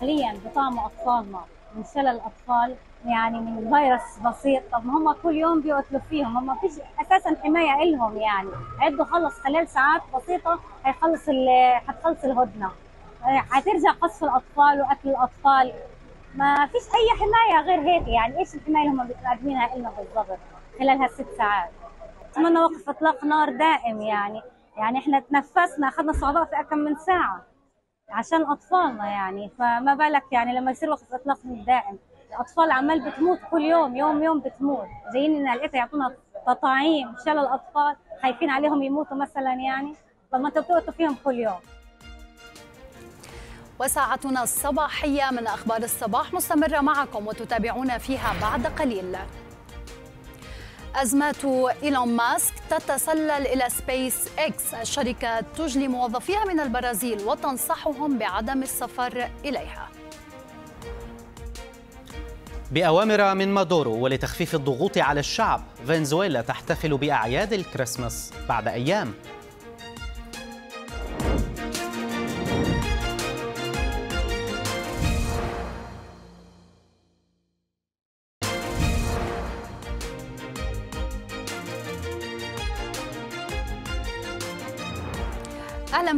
حاليا بطعموا أطفالنا من شلل الأطفال يعني من فيروس بسيط. طب هم كل يوم بيقتلوا فيهم. هم فيش أساسا حماية لهم يعني. عدوا خلص خلال ساعات بسيطة هيخلص هتخلص الهدنة. هترجع قصف الأطفال واكل الأطفال. ما فيش أي حماية غير هيك يعني. إيش الحماية اللي هم بيقدمينها لنا بالضبط خلال هالست ساعات؟ أتمنى وقف إطلاق نار دائم يعني. يعني إحنا تنفسنا أخذنا صعوبات في أكثر من ساعة عشان أطفالنا يعني. فما بالك يعني لما يصير وقف اطلاق دائم الأطفال عمال بتموت كل يوم يوم يوم بتموت. جايين لنا لقيتها يعطونا تطعيم شلل الأطفال خايفين عليهم يموتوا مثلا يعني. طب ما أنتوا فيهم كل يوم. وساعتنا الصباحية من أخبار الصباح مستمرة معكم وتتابعون فيها بعد قليل. أزمات إيلون ماسك تتسلل إلى سبيس إكس. الشركة تجلي موظفيها من البرازيل وتنصحهم بعدم السفر إليها. بأوامر من مادورو ولتخفيف الضغوط على الشعب فنزويلا تحتفل بأعياد الكريسماس بعد أيام.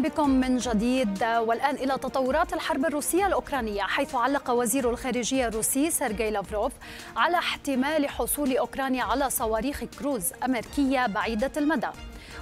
بكم من جديد. والآن إلى تطورات الحرب الروسية الأوكرانية حيث علق وزير الخارجية الروسي سيرجي لافروف على احتمال حصول أوكرانيا على صواريخ كروز أمريكية بعيدة المدى.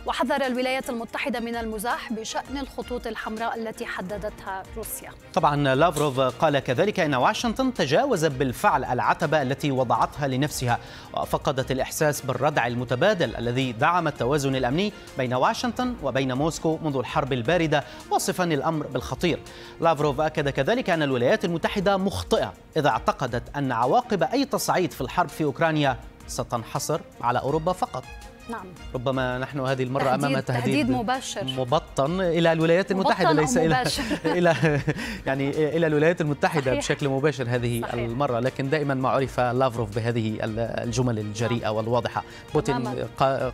وحذر الولايات المتحدة من المزاح بشأن الخطوط الحمراء التي حددتها روسيا. طبعا لافروف قال كذلك أن واشنطن تجاوزت بالفعل العتبة التي وضعتها لنفسها وفقدت الإحساس بالردع المتبادل الذي دعم التوازن الأمني بين واشنطن وبين موسكو منذ الحرب الباردة وصفا الأمر بالخطير. لافروف أكد كذلك أن الولايات المتحدة مخطئة إذا اعتقدت أن عواقب أي تصعيد في الحرب في أوكرانيا ستنحصر على أوروبا فقط. نعم ربما نحن هذه المرة تهديد أمام تهديد, تهديد مباشر مبطن إلى الولايات المتحدة ليس إلى إلى يعني إلى الولايات المتحدة صحيح. بشكل مباشر هذه صحيح. المرة لكن دائما ما عرف لافروف بهذه الجمل الجريئة نعم. والواضحة بوتين.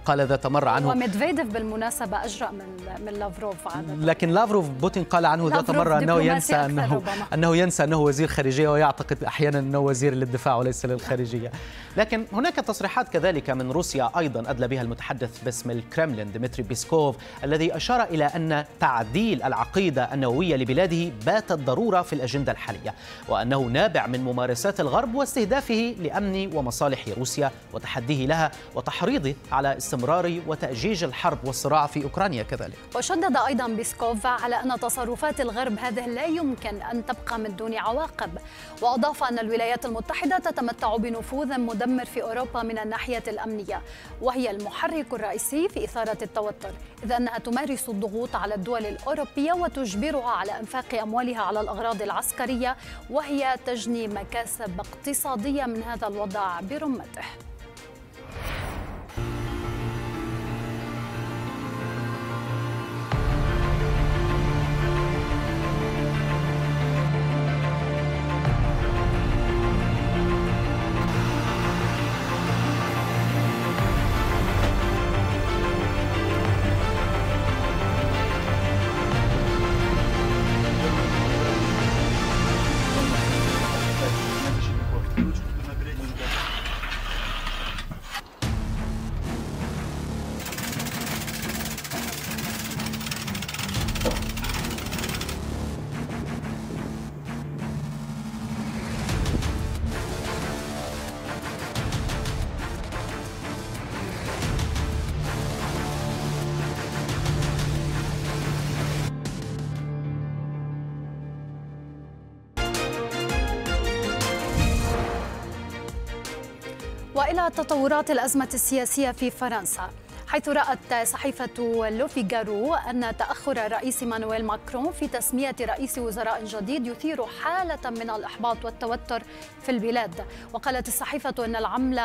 قال ذات مرة عنه وميدفيديف بالمناسبة أجرأ من من لافروف عادة. لكن لافروف بوتين قال عنه ذات مرة أنه ينسى أنه أنه ينسى أنه وزير خارجية ويعتقد أحيانا أنه وزير للدفاع وليس للخارجية لكن هناك تصريحات كذلك من روسيا أيضا أدلى بها المتحدث باسم الكرملين ديمتري بيسكوف الذي أشار إلى أن تعديل العقيدة النووية لبلاده باتت ضرورة في الأجندة الحالية وأنه نابع من ممارسات الغرب واستهدافه لأمن ومصالح روسيا وتحديه لها وتحريضه على استمرار وتأجيج الحرب والصراع في أوكرانيا كذلك. وشدد أيضا بيسكوف على أن تصرفات الغرب هذه لا يمكن أن تبقى من دون عواقب وأضاف أن الولايات المتحدة تتمتع بنفوذ مدمر في أوروبا من الناحية الأمنية وهي المحرك الرئيسي في إثارة التوتر إذ أنها تمارس الضغوط على الدول الأوروبية وتجبرها على إنفاق أموالها على الأغراض العسكرية وهي تجني مكاسب اقتصادية من هذا الوضع برمته. وإلى تطورات الأزمة السياسية في فرنسا. حيث رأت صحيفة لوفيغارو أن تأخر الرئيس إيمانويل ماكرون في تسمية رئيس وزراء جديد يثير حالة من الإحباط والتوتر في البلاد. وقالت الصحيفة أن العملة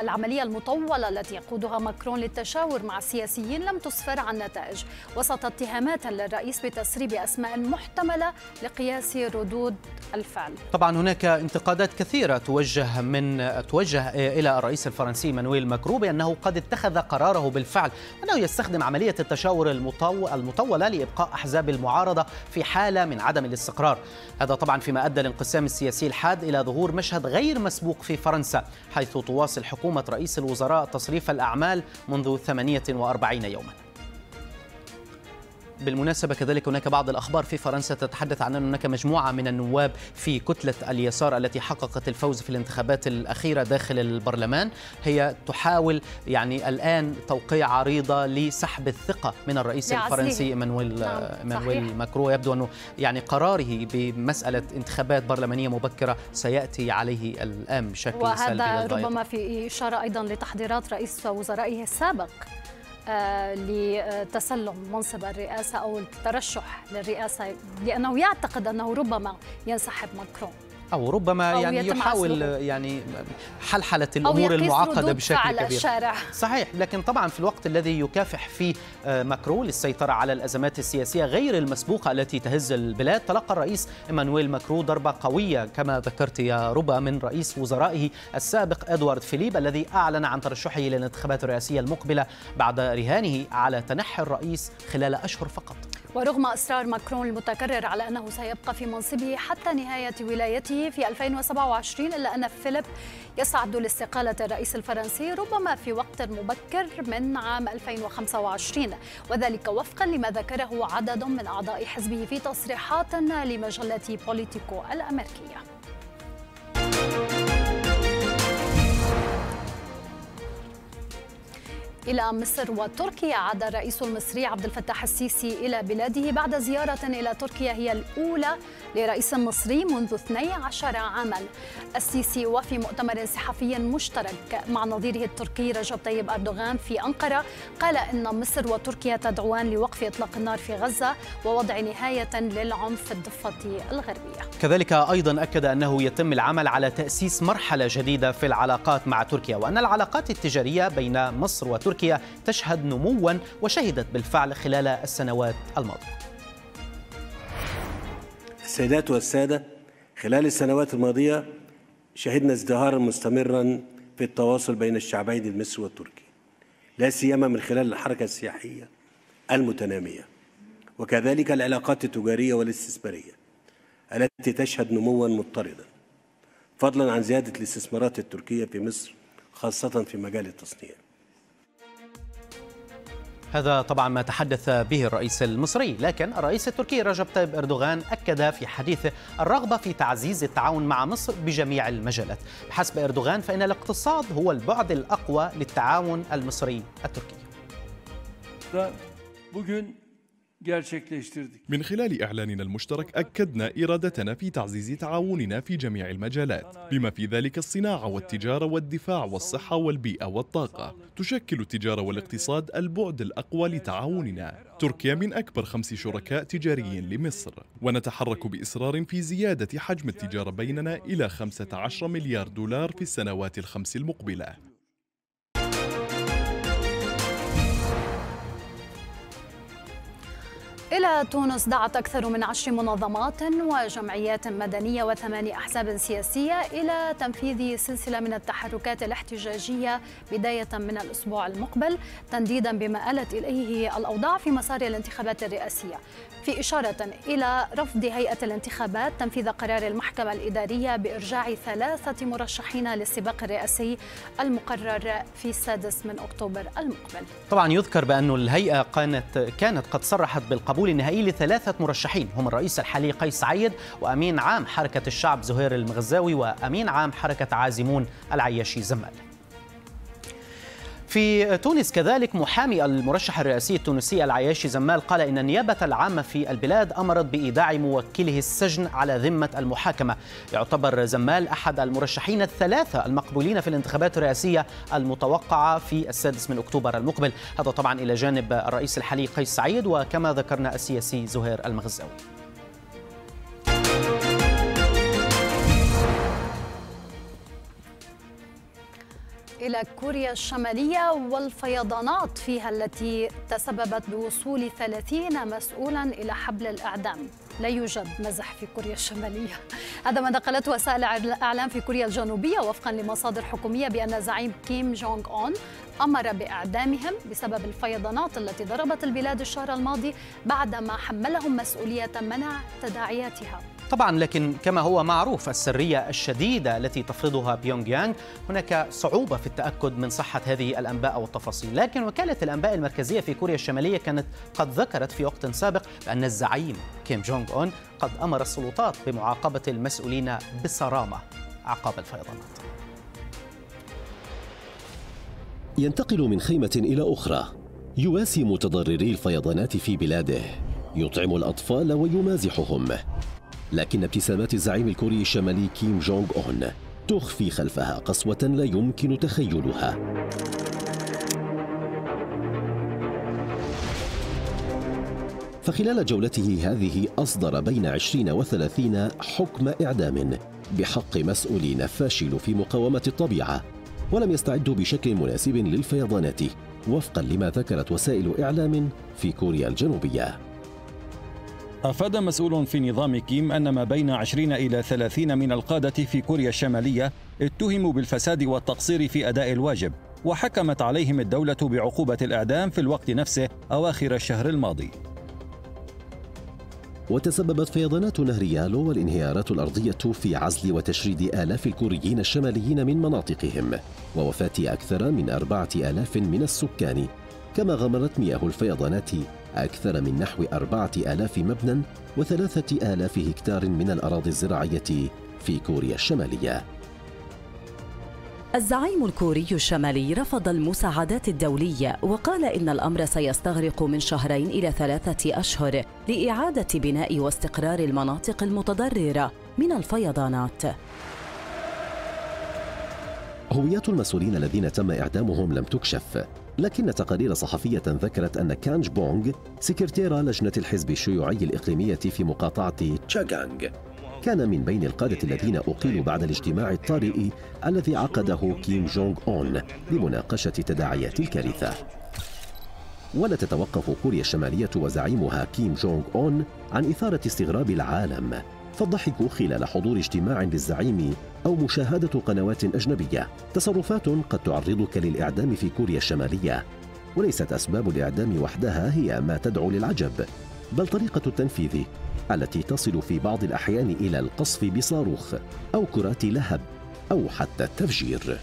العملية المطولة التي يقودها ماكرون للتشاور مع السياسيين لم تسفر عن نتائج. وسط اتهامات للرئيس بتسريب أسماء محتملة لقياس ردود الفعل. طبعا هناك انتقادات كثيرة توجه من توجه إلى الرئيس الفرنسي مانويل ماكرون بأنه قد اتخذ قراره بالفعل. بالفعل أنه يستخدم عملية التشاور المطولة لإبقاء أحزاب المعارضة في حالة من عدم الاستقرار. هذا طبعا فيما أدى الانقسام السياسي الحاد إلى ظهور مشهد غير مسبوق في فرنسا حيث تواصل حكومة رئيس الوزراء تصريف الأعمال منذ 48 يوماً. بالمناسبة كذلك هناك بعض الأخبار في فرنسا تتحدث عن أن هناك مجموعة من النواب في كتلة اليسار التي حققت الفوز في الانتخابات الأخيرة داخل البرلمان. هي تحاول يعني الآن توقيع عريضة لسحب الثقة من الرئيس الفرنسي ايمانويل نعم. إيمانويل ماكرو. يبدو أنه يعني قراره بمسألة انتخابات برلمانية مبكرة سيأتي عليه الآن بشكل سلبي وهذا ربما في إشارة أيضا لتحضيرات رئيس وزرائه السابق. لتسلم منصب الرئاسة أو الترشح للرئاسة لأنه يعتقد أنه ربما ينسحب ماكرون. أو ربما أو يعني يحاول يعني حلحلة الأمور المعقدة بشكل كبير. الشارع. صحيح لكن طبعا في الوقت الذي يكافح فيه آه، ماكرون للسيطرة على الأزمات السياسية غير المسبوقة التي تهز البلاد تلقى الرئيس إيمانويل ماكرون ضربة قوية كما ذكرت يا ربا من رئيس وزرائه السابق إدوارد فيليب الذي أعلن عن ترشحه للانتخابات الرئاسية المقبلة بعد رهانه على تنحي الرئيس خلال أشهر فقط. ورغم إصرار ماكرون المتكرر على أنه سيبقى في منصبه حتى نهاية ولايته في 2027 إلا أن فيليب يصعد لاستقالة الرئيس الفرنسي ربما في وقت مبكر من عام 2025 وذلك وفقا لما ذكره عدد من أعضاء حزبه في تصريحات لمجلة بوليتيكو الأمريكية. إلى مصر وتركيا عاد الرئيس المصري عبد الفتاح السيسي إلى بلاده بعد زيارة إلى تركيا هي الأولى لرئيس مصري منذ 12 عاما. السيسي وفي مؤتمر صحفي مشترك مع نظيره التركي رجب طيب أردوغان في أنقرة قال إن مصر وتركيا تدعوان لوقف إطلاق النار في غزة ووضع نهاية للعنف في الضفة الغربية. كذلك أيضا أكد أنه يتم العمل على تأسيس مرحلة جديدة في العلاقات مع تركيا وأن العلاقات التجارية بين مصر وتركيا تشهد نموا وشهدت بالفعل خلال السنوات الماضية. السيدات والسادة خلال السنوات الماضية شهدنا ازدهارا مستمرا في التواصل بين الشعبين المصري والتركي لا سيما من خلال الحركة السياحية المتنامية وكذلك العلاقات التجارية والاستثمارية التي تشهد نموا مضطردا فضلا عن زيادة الاستثمارات التركية في مصر خاصة في مجال التصنيع. هذا طبعا ما تحدث به الرئيس المصري لكن الرئيس التركي رجب طيب أردوغان أكد في حديثه الرغبة في تعزيز التعاون مع مصر بجميع المجالات. بحسب أردوغان فإن الاقتصاد هو البعد الأقوى للتعاون المصري التركي. من خلال إعلاننا المشترك أكدنا إرادتنا في تعزيز تعاوننا في جميع المجالات بما في ذلك الصناعة والتجارة والدفاع والصحة والبيئة والطاقة. تشكل التجارة والاقتصاد البعد الأقوى لتعاوننا. تركيا من أكبر خمس شركاء تجاريين لمصر. ونتحرك بإصرار في زيادة حجم التجارة بيننا إلى 15 مليار دولار في السنوات الخمس المقبلة. إلى تونس دعت أكثر من عشر منظمات وجمعيات مدنية وثمان أحزاب سياسية إلى تنفيذ سلسلة من التحركات الاحتجاجية بداية من الأسبوع المقبل تنديدا بما آلت إليه الأوضاع في مسار الانتخابات الرئاسية. في إشارة إلى رفض هيئة الانتخابات تنفيذ قرار المحكمة الإدارية بإرجاع ثلاثة مرشحين للسباق الرئاسي المقرر في السادس من أكتوبر المقبل. طبعا يذكر بأن الهيئة كانت كانت قد صرحت بالقبول النهائي لثلاثة مرشحين هم الرئيس الحالي قيس سعيد وأمين عام حركة الشعب زهير المغزاوي وأمين عام حركة عازمون العياشي زمال. في تونس كذلك محامي المرشح الرئاسي التونسي العياشي زمال قال إن النيابة العامة في البلاد أمرت بإيداع موكله السجن على ذمة المحاكمة. يعتبر زمال أحد المرشحين الثلاثة المقبولين في الانتخابات الرئاسية المتوقعة في السادس من أكتوبر المقبل. هذا طبعا إلى جانب الرئيس الحالي قيس سعيد وكما ذكرنا السياسي زهير المغزاوي. إلى كوريا الشمالية والفيضانات فيها التي تسببت بوصول 30 مسؤولا إلى حبل الإعدام. لا يوجد مزح في كوريا الشمالية. هذا ما نقلت وسائل الإعلام في كوريا الجنوبية وفقا لمصادر حكومية بأن زعيم كيم جونغ أون أمر بإعدامهم بسبب الفيضانات التي ضربت البلاد الشهر الماضي بعدما حملهم مسؤولية منع تداعياتها. طبعا لكن كما هو معروف السرية الشديدة التي تفرضها بيونغ يانغ هناك صعوبة في التأكد من صحة هذه الأنباء والتفاصيل. لكن وكالة الأنباء المركزية في كوريا الشمالية كانت قد ذكرت في وقت سابق بأن الزعيم كيم جونغ أون قد أمر السلطات بمعاقبة المسؤولين بصرامة عقاب الفيضانات. ينتقل من خيمة إلى أخرى. يواسي متضرري الفيضانات في بلاده. يطعم الأطفال ويمازحهم. لكن ابتسامات الزعيم الكوري الشمالي كيم جونغ أون تخفي خلفها قسوة لا يمكن تخيلها. فخلال جولته هذه أصدر بين 20 و30 حكم إعدام بحق مسؤولين فاشلوا في مقاومة الطبيعة ولم يستعدوا بشكل مناسب للفيضانات وفقا لما ذكرت وسائل إعلام في كوريا الجنوبية. أفاد مسؤول في نظام كيم أن ما بين 20 إلى 30 من القادة في كوريا الشمالية اتهموا بالفساد والتقصير في أداء الواجب وحكمت عليهم الدولة بعقوبة الإعدام في الوقت نفسه أواخر الشهر الماضي. وتسببت فيضانات نهر يالو والانهيارات الأرضية في عزل وتشريد آلاف الكوريين الشماليين من مناطقهم ووفاة أكثر من أربعة آلاف من السكان كما غمرت مياه الفيضانات أكثر من نحو أربعة آلاف مبنى وثلاثة آلاف هكتار من الأراضي الزراعية في كوريا الشمالية. الزعيم الكوري الشمالي رفض المساعدات الدولية وقال إن الأمر سيستغرق من شهرين إلى ثلاثة أشهر لإعادة بناء واستقرار المناطق المتضررة من الفيضانات. هويات المسؤولين الذين تم إعدامهم لم تكشف. لكن تقارير صحفية ذكرت أن كانج بونغ سكرتير لجنة الحزب الشيوعي الإقليمية في مقاطعة تشاغانغ كان من بين القادة الذين أقيلوا بعد الاجتماع الطارئ الذي عقده كيم جونغ أون لمناقشة تداعيات الكارثة. ولا تتوقف كوريا الشمالية وزعيمها كيم جونغ أون عن إثارة استغراب العالم. فالضحك خلال حضور اجتماع للزعيم أو مشاهدة قنوات أجنبية. تصرفات قد تعرضك للإعدام في كوريا الشمالية. وليست أسباب الإعدام وحدها هي ما تدعو للعجب. بل طريقة التنفيذ التي تصل في بعض الأحيان إلى القصف بصاروخ أو كرات لهب أو حتى التفجير.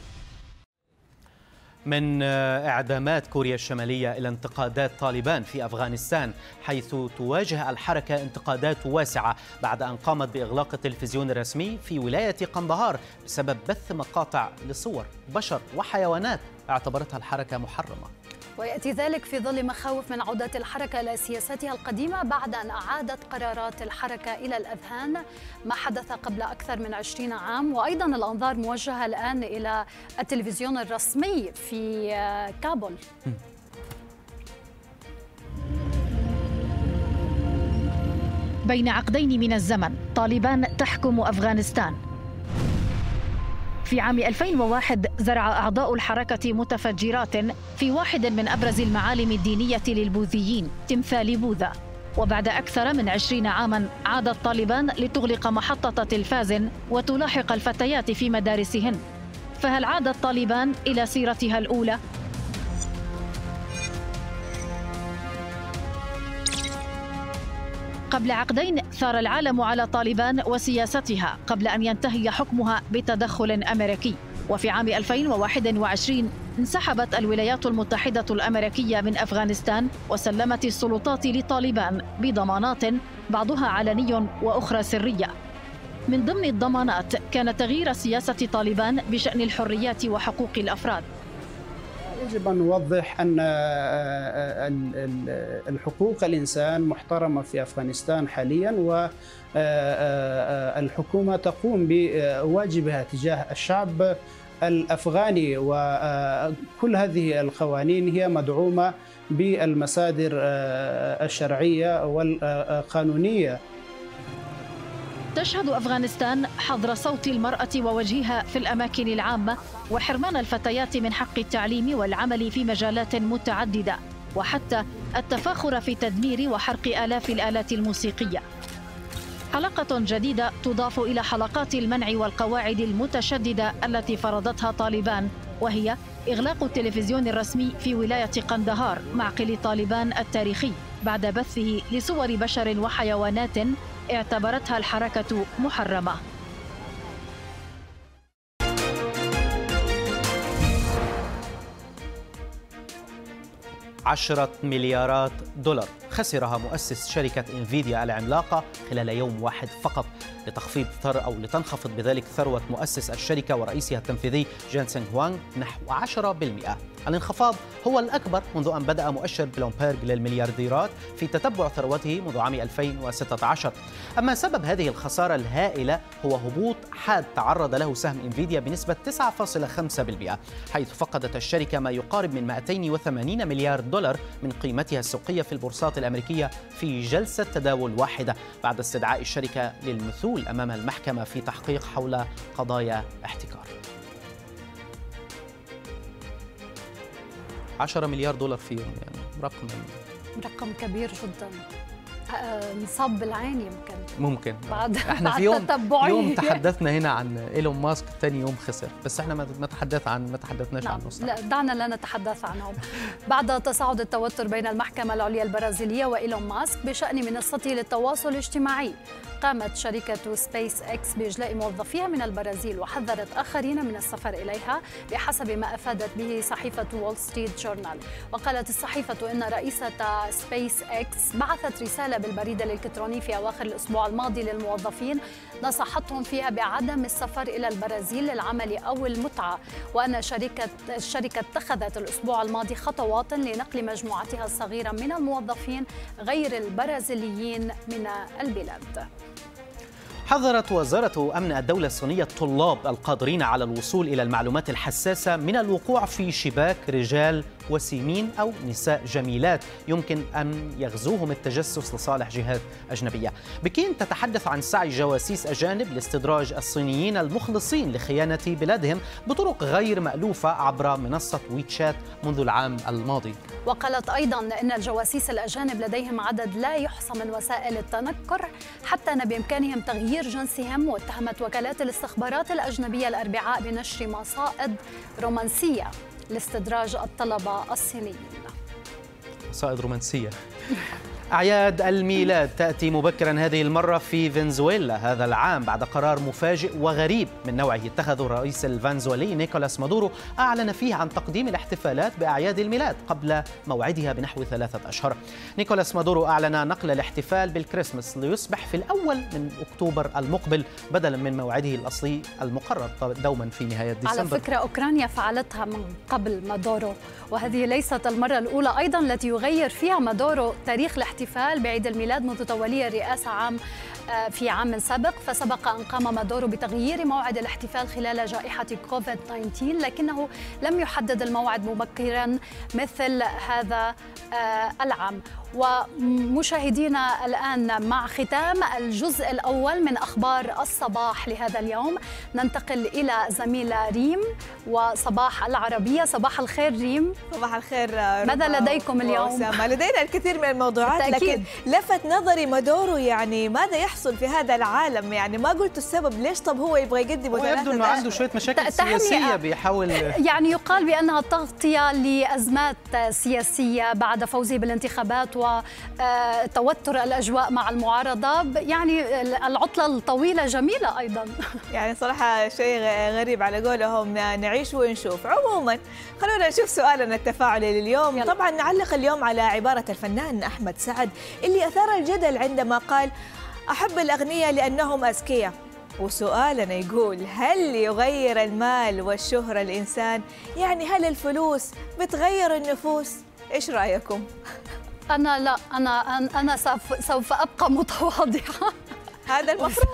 من إعدامات كوريا الشمالية إلى انتقادات طالبان في أفغانستان حيث تواجه الحركة انتقادات واسعة بعد أن قامت بإغلاق التلفزيون الرسمي في ولاية قندهار بسبب بث مقاطع لصور بشر وحيوانات اعتبرتها الحركة محرمة. ويأتي ذلك في ظل مخاوف من عودة الحركة إلى سياستها القديمة بعد أن أعادت قرارات الحركة إلى الأذهان. ما حدث قبل أكثر من عشرين عام وأيضا الأنظار موجهة الآن إلى التلفزيون الرسمي في كابول. بين عقدين من الزمن طالبان تحكم أفغانستان. في عام 2001 زرع أعضاء الحركة متفجرات في واحد من أبرز المعالم الدينية للبوذيين تمثال بوذا وبعد أكثر من عشرين عاما عادت طالبان لتغلق محطة تلفاز وتلاحق الفتيات في مدارسهن فهل عادت طالبان إلى سيرتها الأولى؟ قبل عقدين ثار العالم على طالبان وسياستها قبل أن ينتهي حكمها بتدخل أمريكي. وفي عام 2021 انسحبت الولايات المتحدة الأمريكية من أفغانستان وسلمت السلطات لطالبان بضمانات بعضها علني وأخرى سرية. من ضمن الضمانات كان تغيير سياسة طالبان بشأن الحريات وحقوق الأفراد. يجب أن نوضح أن الحقوق الإنسان محترمة في أفغانستان حاليا والحكومة تقوم بواجبها تجاه الشعب الأفغاني وكل هذه القوانين هي مدعومة بالمصادر الشرعية والقانونية. تشهد أفغانستان حظر صوت المرأة ووجهها في الأماكن العامة وحرمان الفتيات من حق التعليم والعمل في مجالات متعددة وحتى التفاخر في تدمير وحرق آلاف الآلات الموسيقية. حلقة جديدة تضاف إلى حلقات المنع والقواعد المتشددة التي فرضتها طالبان وهي إغلاق التلفزيون الرسمي في ولاية قندهار معقل طالبان التاريخي بعد بثه لصور بشر وحيوانات اعتبرتها الحركة محرمة. عشرة مليارات دولار خسرها مؤسس شركة انفيديا العملاقة خلال يوم واحد فقط. لتخفيض ثر أو لتنخفض بذلك ثروة مؤسس الشركة ورئيسها التنفيذي جانسينغ هوانغ نحو 10% الانخفاض هو الأكبر منذ أن بدأ مؤشر بلومبيرغ للمليارديرات في تتبع ثروته منذ عام 2016 أما سبب هذه الخسارة الهائلة هو هبوط حاد تعرض له سهم إنفيديا بنسبة 9.5% حيث فقدت الشركة ما يقارب من 280 مليار دولار من قيمتها السوقية في البورصات الأمريكية في جلسة تداول واحدة بعد استدعاء الشركة للمثول أمام المحكمة في تحقيق حول قضايا احتكار. 10 مليار دولار في يوم يعني رقم رقم كبير جدا نصاب بالعين يمكن ممكن بعد إحنا بعد في يوم تتبعي. يوم تحدثنا هنا عن إيلون ماسك ثاني يوم خسر بس إحنا ما تحدث عن ما تحدثناش نعم. عنه. لا دعنا لا نتحدث عنهم بعد تصاعد التوتر بين المحكمة العليا البرازيلية وإيلون ماسك بشأن منصته للتواصل الاجتماعي قامت شركة سبيس إكس بإجلاء موظفيها من البرازيل وحذرت آخرين من السفر إليها بحسب ما أفادت به صحيفة وول ستريت جورنال وقالت الصحيفة إن رئيسة سبيس إكس بعثت رسالة بالبريد الإلكتروني في أواخر الأسبوع الماضي للموظفين نصحتهم فيها بعدم السفر إلى البرازيل للعمل أو المتعة وأن شركة الشركة اتخذت الأسبوع الماضي خطوات لنقل مجموعتها الصغيرة من الموظفين غير البرازيليين من البلاد. حذرت وزارة أمن الدولة الصينية الطلاب القادرين على الوصول إلى المعلومات الحساسة من الوقوع في شباك رجال وسيمين أو نساء جميلات يمكن أن يغزوهم التجسس لصالح جهات أجنبية. بكين تتحدث عن سعي جواسيس أجانب لاستدراج الصينيين المخلصين لخيانة بلادهم بطرق غير مألوفة عبر منصة ويتشات منذ العام الماضي. وقالت أيضا أن الجواسيس الأجانب لديهم عدد لا يحصى من وسائل التنكر حتى أن بإمكانهم تغيير جنسهم واتهمت وكالات الاستخبارات الأجنبية الأربعاء بنشر مصائد رومانسية. لاستدراج الطلبة الصينيين. مصائد رومانسية. أعياد الميلاد تأتي مبكرا هذه المرة في فنزويلا هذا العام بعد قرار مفاجئ وغريب. من نوعه اتخذه الرئيس الفنزويلي نيكولاس مادورو أعلن فيه عن تقديم الاحتفالات بأعياد الميلاد قبل موعدها بنحو ثلاثة أشهر. نيكولاس مادورو أعلن نقل الاحتفال بالكريسماس ليصبح في الأول من أكتوبر المقبل بدلا من موعده الأصلي المقرر دوما في نهاية ديسمبر. على فكرة أوكرانيا فعلتها من قبل مادورو وهذه ليست المرة الأولى أيضا التي يغير فيها مادورو تاريخ الاحتفال. الاحتفال بعيد الميلاد منذ تولي الرئاسة عام آه، في عام سابق. فسبق أن قام مادورو بتغيير موعد الاحتفال خلال جائحة كوفيد 19 لكنه لم يحدد الموعد مبكرا مثل هذا آه، العام. ومشاهدينا الآن مع ختام الجزء الأول من أخبار الصباح لهذا اليوم. ننتقل إلى زميلة ريم وصباح العربية. صباح الخير ريم. صباح الخير ماذا لديكم اليوم؟ لدينا الكثير من الموضوعات بالتأكيد. لكن لفت نظري مادورو يعني ماذا يحصل في هذا العالم؟ يعني ما قلت السبب ليش؟ طب هو يبغى يقدم يبدو إنه عنده شوية مشاكل سياسية بيحاول يعني يقال بأنها تغطية لأزمات سياسية بعد فوزه بالانتخابات وتوتر الأجواء مع المعارضة يعني العطلة الطويلة جميلة أيضا يعني صراحة شيء غريب على قولهم نعيش ونشوف عموما خلونا نشوف سؤالنا التفاعلي لليوم يلا. طبعا نعلق اليوم على عبارة الفنان أحمد سعد اللي أثار الجدل عندما قال أحب الاغنياء لأنهم اذكياء وسؤالنا يقول هل يغير المال والشهرة الإنسان؟ يعني هل الفلوس بتغير النفوس؟ إيش رأيكم؟ أنا لا أنا أنا سوف أبقى متواضعة. هذا المفروض.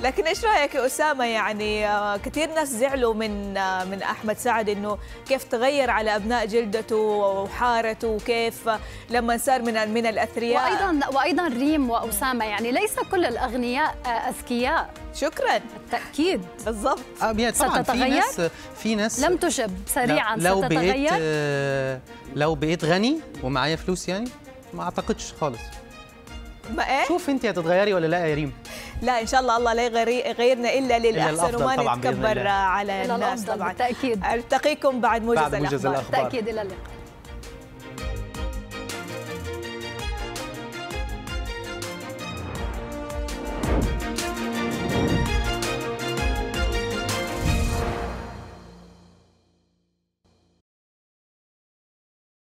لكن إيش رأيك يا أسامة؟ يعني آه، كثير ناس زعلوا من آه، من أحمد سعد إنه كيف تغير على أبناء جلدته وحارته وكيف لما صار من من الأثرياء. وأيضا وأيضا ريم وأسامة يعني ليس كل الأغنياء آه، أذكياء. شكرا. بالتأكيد. بالضبط. طبعا ستتغير؟ في ناس في ناس لم تجب سريعا لو ستتغير؟ بقيت لو بقيت غني ومعايا فلوس يعني ما أعتقدش خالص. ما إيه؟ شوف انت هتتغيري ولا لا يا ريم؟ لا إن شاء الله الله لا يغيرنا إلا للأحسن وما نتكبر على الناس طبعا. بالتأكيد. ألتقيكم بعد موجز, بعد موجز الأخبار. بالتأكيد إلى اللقاء.